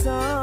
song.